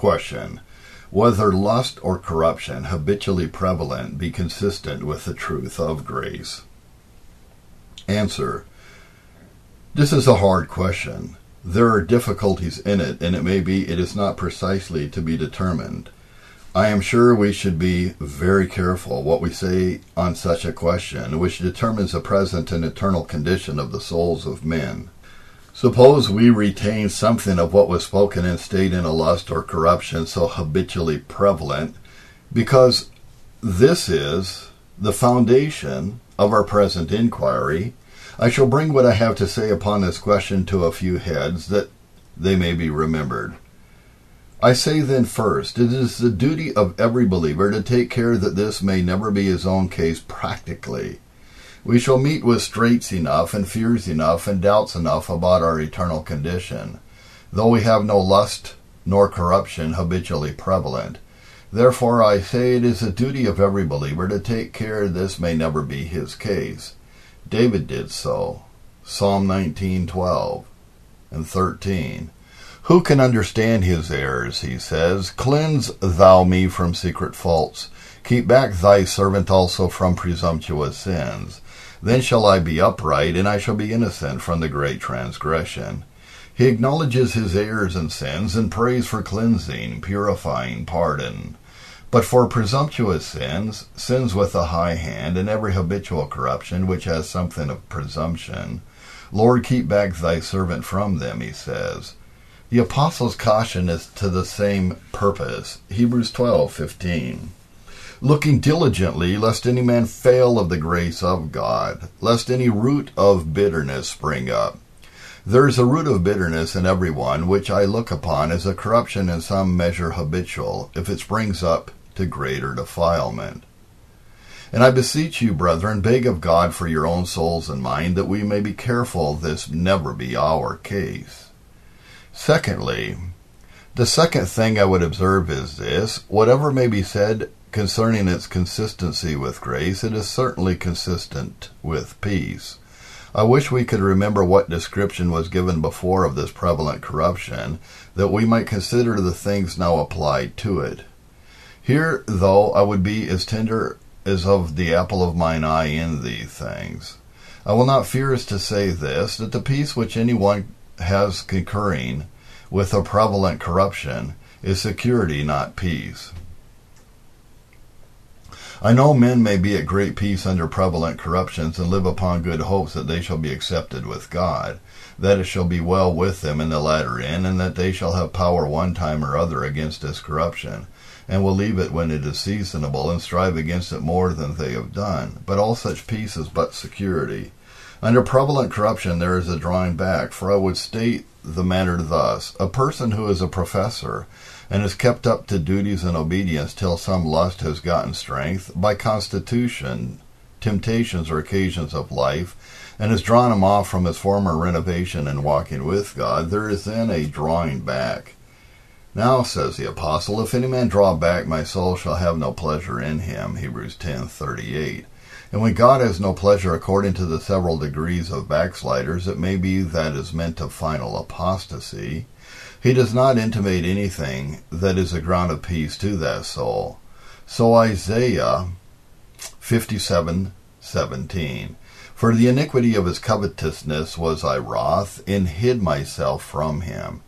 Question. Whether lust or corruption habitually prevalent be consistent with the truth of grace? Answer. This is a hard question. There are difficulties in it, and it may be it is not precisely to be determined. I am sure we should be very careful what we say on such a question, which determines the present and eternal condition of the souls of men. Suppose we retain something of what was spoken and stayed in a lust or corruption so habitually prevalent, because this is the foundation of our present inquiry. I shall bring what I have to say upon this question to a few heads, that they may be remembered. I say then first, it is the duty of every believer to take care that this may never be his own case practically. We shall meet with straits enough, and fears enough, and doubts enough about our eternal condition, though we have no lust nor corruption habitually prevalent. Therefore I say it is the duty of every believer to take care this may never be his case. David did so. Psalm 19:12 and 13. Who can understand his errors, he says. Cleanse thou me from secret faults. Keep back thy servant also from presumptuous sins. Then shall I be upright, and I shall be innocent from the great transgression. He acknowledges his errors and sins, and prays for cleansing, purifying, pardon. But for presumptuous sins, sins with a high hand, and every habitual corruption which has something of presumption, Lord, keep back thy servant from them, he says. The apostle's caution is to the same purpose. Hebrews 12:15. Looking diligently lest any man fail of the grace of God, lest any root of bitterness spring up. There is a root of bitterness in every one, which I look upon as a corruption in some measure habitual, if it springs up to greater defilement. And I beseech you, brethren, beg of God for your own souls and mine, that we may be careful this never be our case. Secondly, the second thing I would observe is this whatever may be said concerning its consistency with grace, it is certainly consistent with peace. I wish we could remember what description was given before of this prevalent corruption, that we might consider the things now applied to it. Here, though, I would be as tender as of the apple of mine eye in these things. I will not fear as to say this, that the peace which any one has concurring with a prevalent corruption is security, not peace. I know men may be at great peace under prevalent corruptions and live upon good hopes that they shall be accepted with God, that it shall be well with them in the latter end, and that they shall have power one time or other against this corruption, and will leave it when it is seasonable, and strive against it more than they have done. But all such peace is but security. Under prevalent corruption there is a drawing back, for I would state the matter thus A person who is a professor and is kept up to duties and obedience till some lust has gotten strength, by constitution, temptations or occasions of life, and has drawn him off from his former renovation and walking with God, there is then a drawing back. Now, says the apostle, if any man draw back, my soul shall have no pleasure in him. Hebrews ten thirty eight. And when God has no pleasure according to the several degrees of backsliders, it may be that is meant of final apostasy. He does not intimate anything that is a ground of peace to that soul. So Isaiah 57:17 For the iniquity of his covetousness was I wroth, and hid myself from him.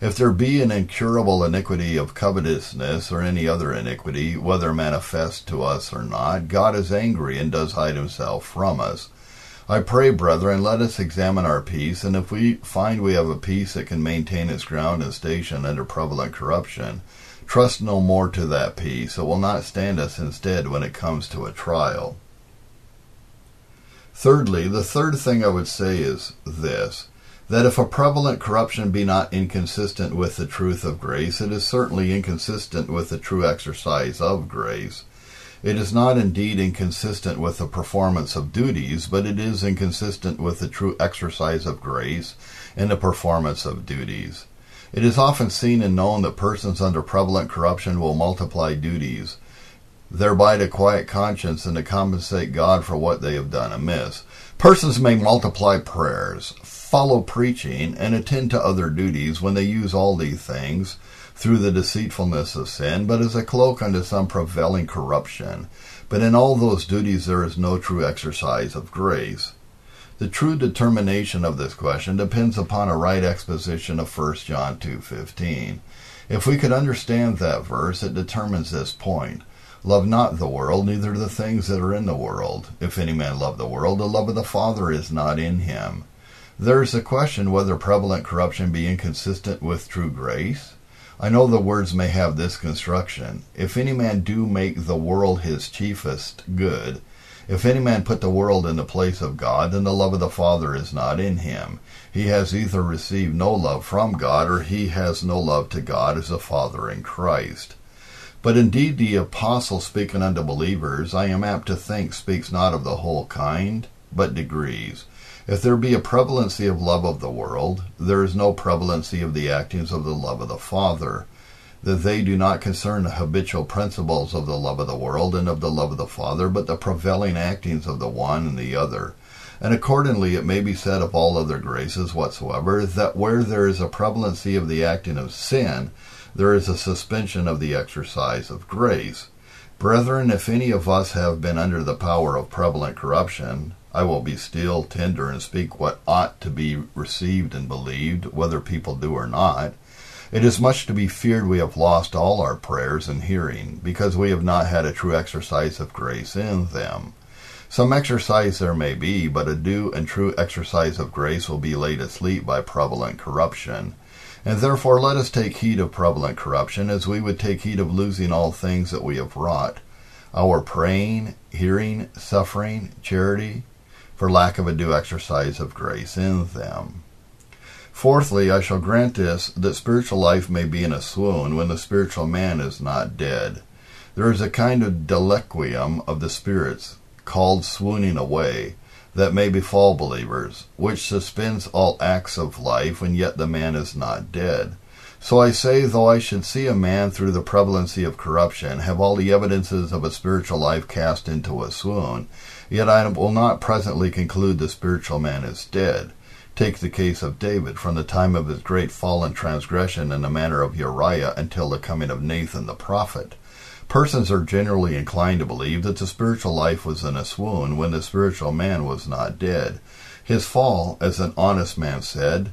If there be an incurable iniquity of covetousness or any other iniquity, whether manifest to us or not, God is angry and does hide himself from us. I pray, brethren, let us examine our peace, and if we find we have a peace that can maintain its ground and station under prevalent corruption, trust no more to that peace. It will not stand us instead when it comes to a trial. Thirdly, the third thing I would say is this that if a prevalent corruption be not inconsistent with the truth of grace, it is certainly inconsistent with the true exercise of grace. It is not indeed inconsistent with the performance of duties, but it is inconsistent with the true exercise of grace and the performance of duties. It is often seen and known that persons under prevalent corruption will multiply duties, thereby to quiet conscience and to compensate God for what they have done amiss. Persons may multiply prayers, follow preaching, and attend to other duties when they use all these things through the deceitfulness of sin, but as a cloak unto some prevailing corruption. But in all those duties there is no true exercise of grace. The true determination of this question depends upon a right exposition of 1 John 2:15. If we could understand that verse, it determines this point. Love not the world, neither the things that are in the world. If any man love the world, the love of the Father is not in him. There is a question whether prevalent corruption be inconsistent with true grace. I know the words may have this construction. If any man do make the world his chiefest good, if any man put the world in the place of God, then the love of the Father is not in him. He has either received no love from God, or he has no love to God as a Father in Christ. But indeed the apostle speaking unto believers, I am apt to think, speaks not of the whole kind, but degrees. If there be a prevalency of love of the world, there is no prevalency of the actings of the love of the Father, that they do not concern the habitual principles of the love of the world and of the love of the Father, but the prevailing actings of the one and the other. And accordingly it may be said of all other graces whatsoever, that where there is a prevalency of the acting of sin, there is a suspension of the exercise of grace. Brethren, if any of us have been under the power of prevalent corruption, I will be still tender and speak what ought to be received and believed, whether people do or not. It is much to be feared we have lost all our prayers and hearing, because we have not had a true exercise of grace in them. Some exercise there may be, but a due and true exercise of grace will be laid asleep by prevalent corruption. And therefore let us take heed of prevalent corruption, as we would take heed of losing all things that we have wrought our praying, hearing, suffering, charity, for lack of a due exercise of grace in them. Fourthly, I shall grant this, that spiritual life may be in a swoon when the spiritual man is not dead. There is a kind of deliquium of the spirits, called swooning away, that may befall believers, which suspends all acts of life when yet the man is not dead. So I say, though I should see a man through the prevalency of corruption have all the evidences of a spiritual life cast into a swoon, yet I will not presently conclude the spiritual man is dead. Take the case of David, from the time of his great fall and transgression in the manner of Uriah until the coming of Nathan the prophet. Persons are generally inclined to believe that the spiritual life was in a swoon when the spiritual man was not dead. His fall, as an honest man said,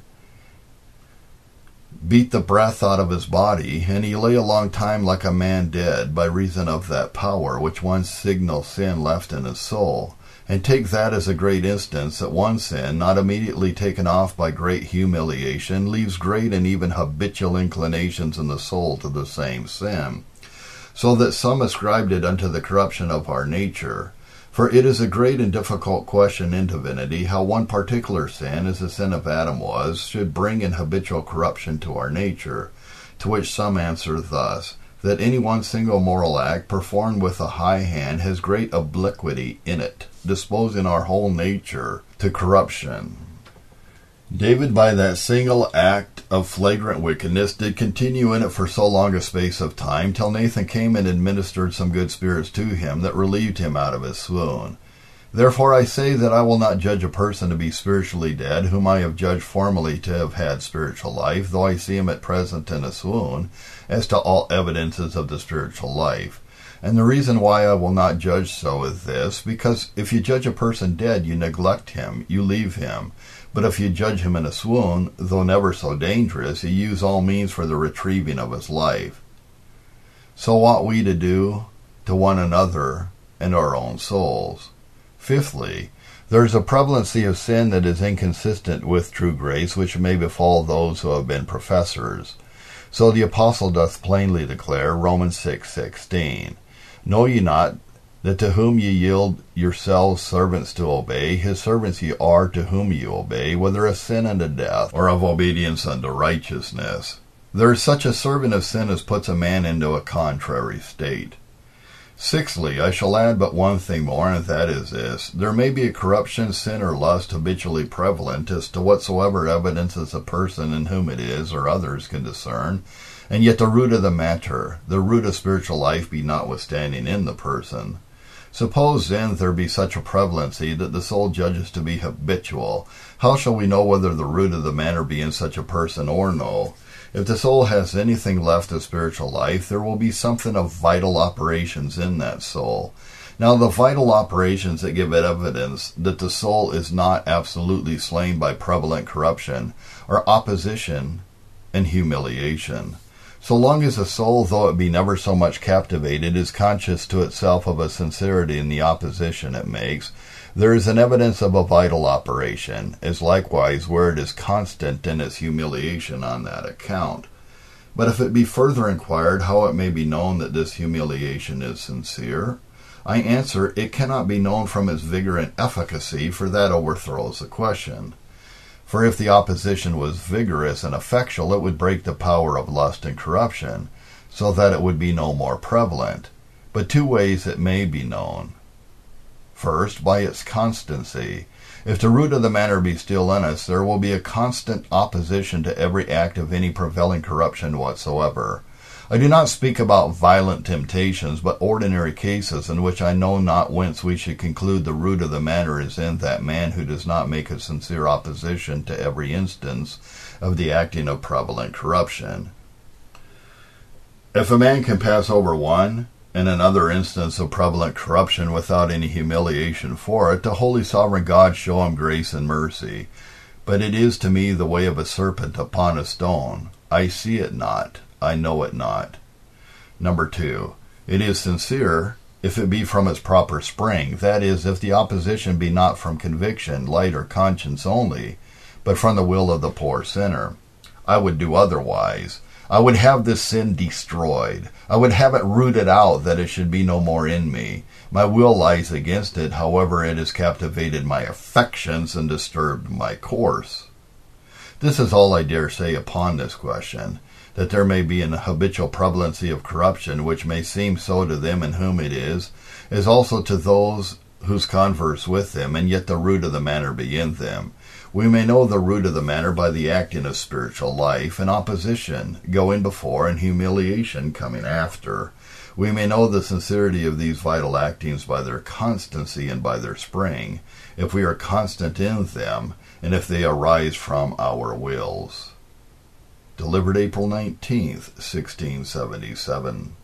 beat the breath out of his body, and he lay a long time like a man dead by reason of that power which one signal sin left in his soul and take that as a great instance that one sin, not immediately taken off by great humiliation, leaves great and even habitual inclinations in the soul to the same sin, so that some ascribed it unto the corruption of our nature. For it is a great and difficult question in divinity how one particular sin, as the sin of Adam was, should bring in habitual corruption to our nature, to which some answer thus that any one single moral act performed with a high hand has great obliquity in it, disposing our whole nature to corruption. David, by that single act of flagrant wickedness, did continue in it for so long a space of time, till Nathan came and administered some good spirits to him that relieved him out of his swoon. Therefore I say that I will not judge a person to be spiritually dead, whom I have judged formerly to have had spiritual life, though I see him at present in a swoon, as to all evidences of the spiritual life. And the reason why I will not judge so is this, because if you judge a person dead, you neglect him, you leave him. But if you judge him in a swoon, though never so dangerous, you use all means for the retrieving of his life. So ought we to do to one another and our own souls. Fifthly, there is a prevalency of sin that is inconsistent with true grace, which may befall those who have been professors. So the apostle doth plainly declare, Romans six sixteen, Know ye not that to whom ye yield yourselves servants to obey, his servants ye are to whom ye obey, whether of sin unto death, or of obedience unto righteousness. There is such a servant of sin as puts a man into a contrary state. Sixthly, I shall add but one thing more, and that is this. There may be a corruption, sin, or lust habitually prevalent as to whatsoever evidences a person in whom it is, or others can discern, and yet the root of the matter, the root of spiritual life, be notwithstanding in the person. Suppose then there be such a prevalency that the soul judges to be habitual, how shall we know whether the root of the matter be in such a person or no? If the soul has anything left of spiritual life, there will be something of vital operations in that soul. Now, the vital operations that give it evidence that the soul is not absolutely slain by prevalent corruption are opposition and humiliation. So long as the soul, though it be never so much captivated, is conscious to itself of a sincerity in the opposition it makes, there is an evidence of a vital operation, as likewise where it is constant in its humiliation on that account. But if it be further inquired how it may be known that this humiliation is sincere, I answer it cannot be known from its vigor and efficacy, for that overthrows the question. For if the opposition was vigorous and effectual, it would break the power of lust and corruption, so that it would be no more prevalent. But two ways it may be known. First, by its constancy. If the root of the matter be still in us, there will be a constant opposition to every act of any prevailing corruption whatsoever. I do not speak about violent temptations, but ordinary cases in which I know not whence we should conclude the root of the matter is in that man who does not make a sincere opposition to every instance of the acting of prevalent corruption. If a man can pass over one, and another instance of prevalent corruption without any humiliation for it, the Holy Sovereign God show him grace and mercy. But it is to me the way of a serpent upon a stone. I see it not, I know it not. Number two, it is sincere if it be from its proper spring, that is, if the opposition be not from conviction, light, or conscience only, but from the will of the poor sinner. I would do otherwise. I would have this sin destroyed. I would have it rooted out that it should be no more in me. My will lies against it, however, it has captivated my affections and disturbed my course. This is all I dare say upon this question, that there may be an habitual prevalency of corruption, which may seem so to them in whom it is, is also to those whose converse with them, and yet the root of the matter be in them. We may know the root of the matter by the acting of spiritual life, and opposition going before, and humiliation coming after. We may know the sincerity of these vital actings by their constancy and by their spring, if we are constant in them, and if they arise from our wills. Delivered April 19th, 1677.